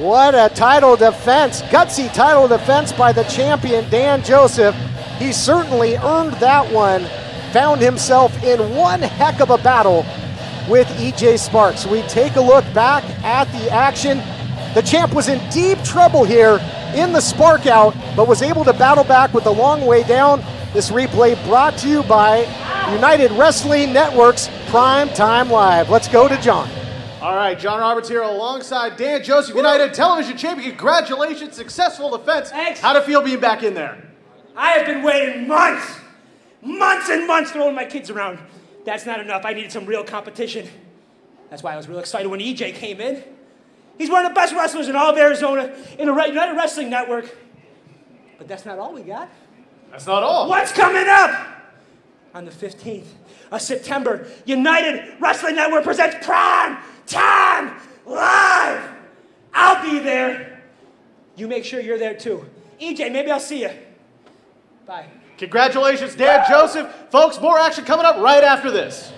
What a title defense, gutsy title defense by the champion Dan Joseph. He certainly earned that one. Found himself in one heck of a battle with EJ Sparks. We take a look back at the action. The champ was in deep trouble here in the spark out, but was able to battle back with a long way down. This replay brought to you by United Wrestling Network's Prime Time Live. Let's go to Jon. All right, Jon Roberts here alongside Dan Joseph, United Television Champion. Congratulations, successful defense. Thanks. How'd it feel being back in there? I have been waiting months, months and months throwing my kids around. That's not enough. I needed some real competition. That's why I was real excited when EJ came in. He's one of the best wrestlers in all of Arizona in the United Wrestling Network. But that's not all we got. That's not all. What's coming up? On the 15th of September, United Wrestling Network presents Prime Time Live. I'll be there. You make sure you're there too. EJ, maybe I'll see you. Bye. Congratulations, Dan Joseph. Folks, more action coming up right after this.